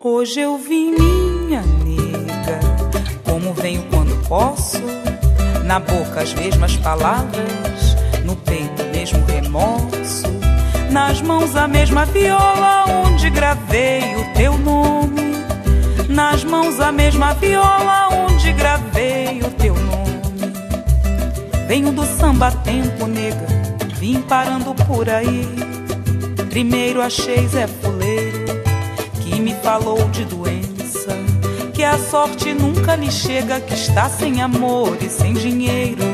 Hoje eu vim, minha nega, como venho quando posso, na boca as mesmas palavras, no peito o mesmo remorso, nas mãos a mesma viola onde gravei o teu nome, nas mãos a mesma viola onde gravei o teu nome. Venho do samba tempo, nega, vim parando por aí. Primeiro achei Zé Fuleiro falou de doença, que a sorte nunca lhe chega, que está sem amor e sem dinheiro.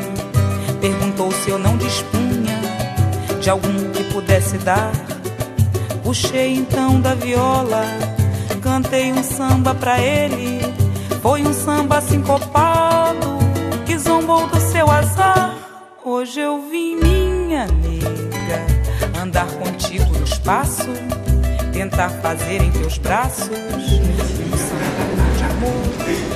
Perguntou se eu não dispunha de algum que pudesse dar. Puxei então da viola, cantei um samba pra ele. Foi um samba sincopado que zombou do seu azar. Hoje eu vim, minha nega, andar contigo no espaço tentar fazer em teus braços um de amor.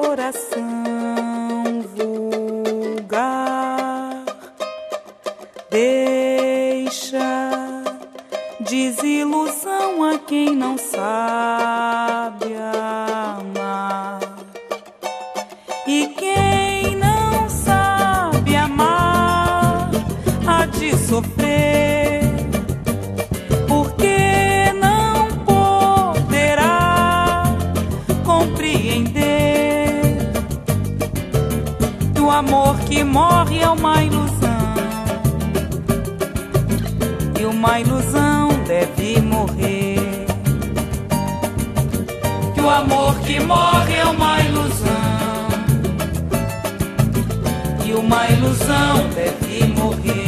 coração vulgar. Deixa desilusão a quem não sabe amar. E quem não sabe amar há de sofrer. Uma ilusão deve morrer. Que o amor que morre é uma ilusão. E uma ilusão deve morrer.